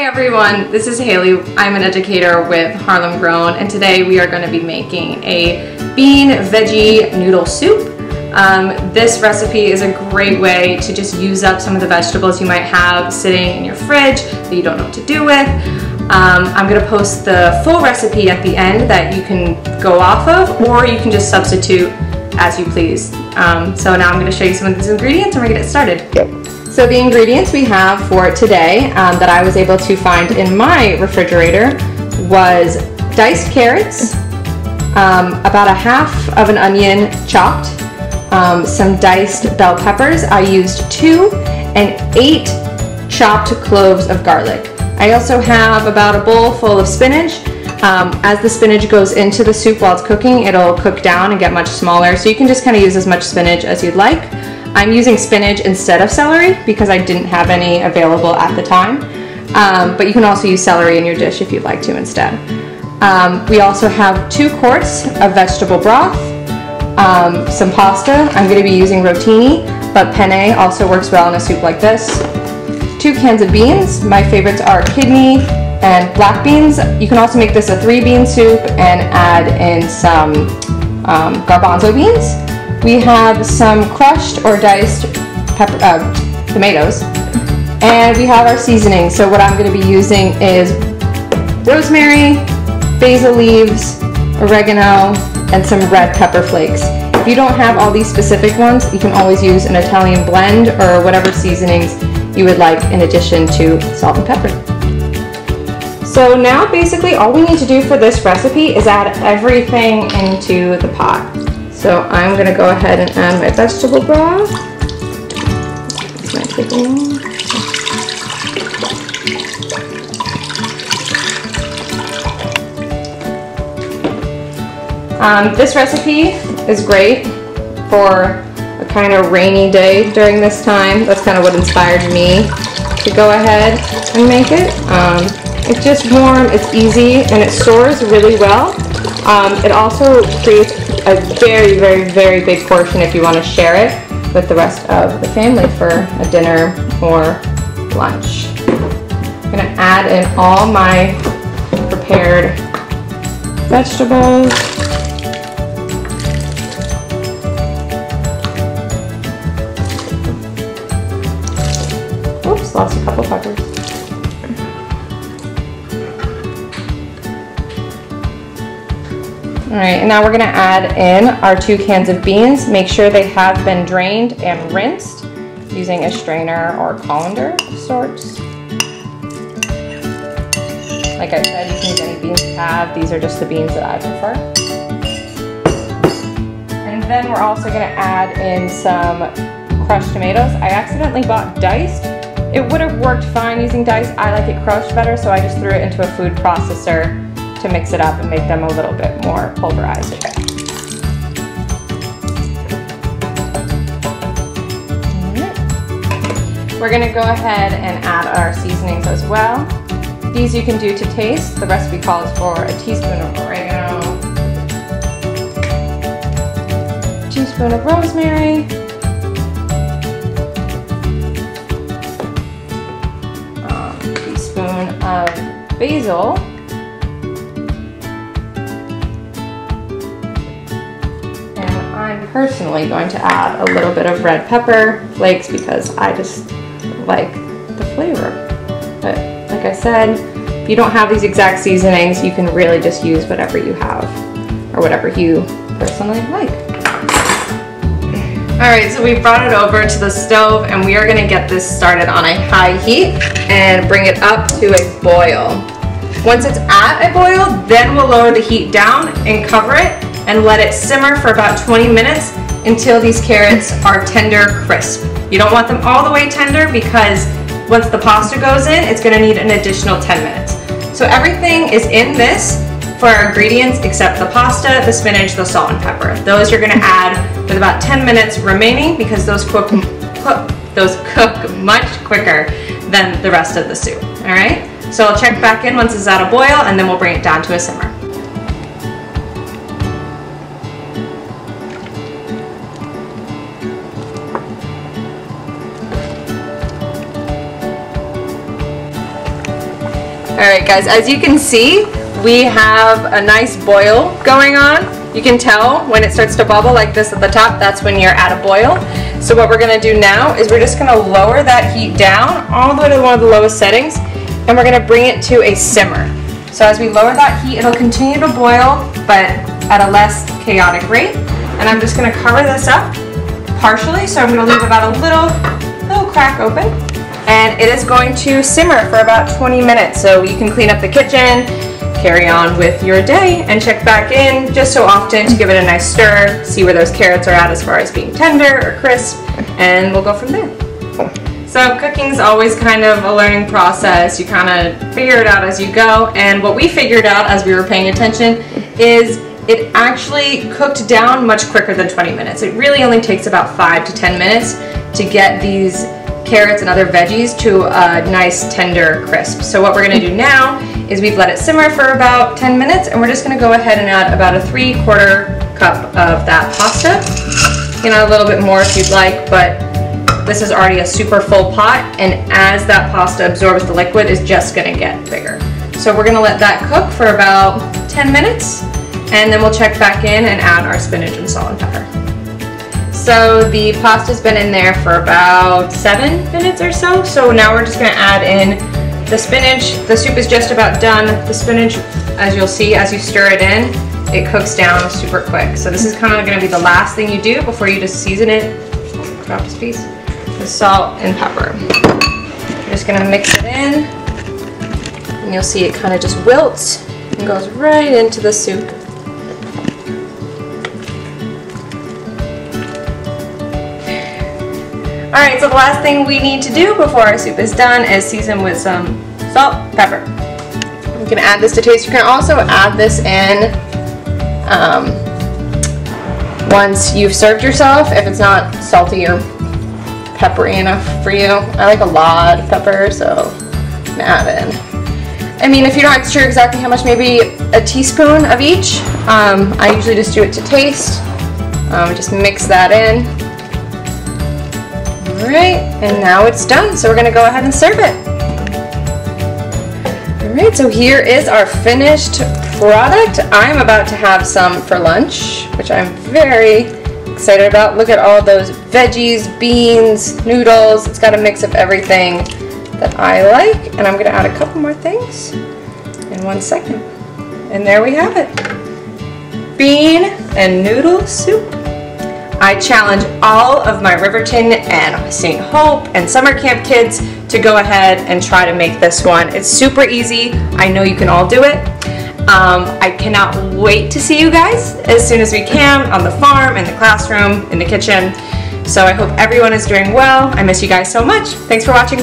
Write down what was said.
Hi everyone, this is Hayley. I'm an educator with Harlem Grown and today we are going to be making a bean veggie noodle soup. Um, this recipe is a great way to just use up some of the vegetables you might have sitting in your fridge that you don't know what to do with. Um, I'm going to post the full recipe at the end that you can go off of or you can just substitute as you please. Um, so now I'm going to show you some of these ingredients and we're going to get started. So the ingredients we have for today um, that I was able to find in my refrigerator was diced carrots, um, about a half of an onion chopped, um, some diced bell peppers. I used two and eight chopped cloves of garlic. I also have about a bowl full of spinach. Um, as the spinach goes into the soup while it's cooking, it'll cook down and get much smaller. So you can just kind of use as much spinach as you'd like. I'm using spinach instead of celery because I didn't have any available at the time. Um, but you can also use celery in your dish if you'd like to instead. Um, we also have two quarts of vegetable broth, um, some pasta. I'm going to be using rotini, but penne also works well in a soup like this. Two cans of beans. My favorites are kidney and black beans. You can also make this a three bean soup and add in some um, garbanzo beans. We have some crushed or diced pepper, uh, tomatoes. And we have our seasoning. So what I'm going to be using is rosemary, basil leaves, oregano, and some red pepper flakes. If you don't have all these specific ones, you can always use an Italian blend or whatever seasonings you would like in addition to salt and pepper. So now basically all we need to do for this recipe is add everything into the pot. So I'm gonna go ahead and add my vegetable broth. Um, this recipe is great for a kind of rainy day during this time. That's kind of what inspired me to go ahead and make it. Um, it's just warm, it's easy, and it stores really well. Um, it also creates a very, very, very big portion if you want to share it with the rest of the family for a dinner or lunch. I'm going to add in all my prepared vegetables. All right, and now we're gonna add in our two cans of beans. Make sure they have been drained and rinsed using a strainer or colander of sorts. Like I said, you can use any beans you have. These are just the beans that I prefer. And then we're also gonna add in some crushed tomatoes. I accidentally bought diced. It would have worked fine using diced. I like it crushed better, so I just threw it into a food processor to mix it up and make them a little bit more pulverized. We're gonna go ahead and add our seasonings as well. These you can do to taste. The recipe calls for a teaspoon of oregano, teaspoon of rosemary, um, teaspoon of basil, personally going to add a little bit of red pepper flakes because I just like the flavor. But like I said, if you don't have these exact seasonings, you can really just use whatever you have or whatever you personally like. All right, so we brought it over to the stove and we are gonna get this started on a high heat and bring it up to a boil. Once it's at a boil, then we'll lower the heat down and cover it and let it simmer for about 20 minutes until these carrots are tender crisp. You don't want them all the way tender because once the pasta goes in, it's gonna need an additional 10 minutes. So everything is in this for our ingredients except the pasta, the spinach, the salt and pepper. Those you're gonna add with about 10 minutes remaining because those cook, cook, those cook much quicker than the rest of the soup, all right? So I'll check back in once it's at a boil and then we'll bring it down to a simmer. Alright guys, as you can see, we have a nice boil going on. You can tell when it starts to bubble like this at the top, that's when you're at a boil. So what we're gonna do now is we're just gonna lower that heat down all the way to one of the lowest settings and we're gonna bring it to a simmer. So as we lower that heat, it'll continue to boil, but at a less chaotic rate. And I'm just gonna cover this up partially, so I'm gonna leave about a little, little crack open. And it is going to simmer for about 20 minutes, so you can clean up the kitchen, carry on with your day, and check back in just so often to give it a nice stir, see where those carrots are at as far as being tender or crisp, and we'll go from there. So cooking is always kind of a learning process. You kind of figure it out as you go. And what we figured out as we were paying attention is it actually cooked down much quicker than 20 minutes. It really only takes about 5 to 10 minutes to get these carrots and other veggies to a nice tender crisp. So what we're going to do now is we've let it simmer for about 10 minutes and we're just going to go ahead and add about a 3 quarter cup of that pasta. You know, a little bit more if you'd like, but this is already a super full pot and as that pasta absorbs the liquid, it's just gonna get bigger. So we're gonna let that cook for about 10 minutes and then we'll check back in and add our spinach and salt and pepper. So the pasta's been in there for about seven minutes or so. So now we're just gonna add in the spinach. The soup is just about done. The spinach, as you'll see, as you stir it in, it cooks down super quick. So this is kind of gonna be the last thing you do before you just season it. Drop this piece with salt and pepper. I'm just gonna mix it in and you'll see it kind of just wilts and goes right into the soup. Alright, so the last thing we need to do before our soup is done is season with some salt, pepper. You can add this to taste. You can also add this in um, once you've served yourself if it's not salty or peppery enough for you. I like a lot of pepper, so I'm gonna add in. I mean, if you're not sure exactly how much, maybe a teaspoon of each. Um, I usually just do it to taste. Um, just mix that in. Alright, and now it's done, so we're gonna go ahead and serve it. Alright, so here is our finished product. I'm about to have some for lunch, which I'm very excited about. Look at all those veggies, beans, noodles. It's got a mix of everything that I like. And I'm going to add a couple more things in one second. And there we have it. Bean and noodle soup. I challenge all of my Riverton and St. Hope and summer camp kids to go ahead and try to make this one. It's super easy. I know you can all do it. Um, I cannot wait to see you guys as soon as we can on the farm, in the classroom, in the kitchen. So I hope everyone is doing well. I miss you guys so much. Thanks for watching.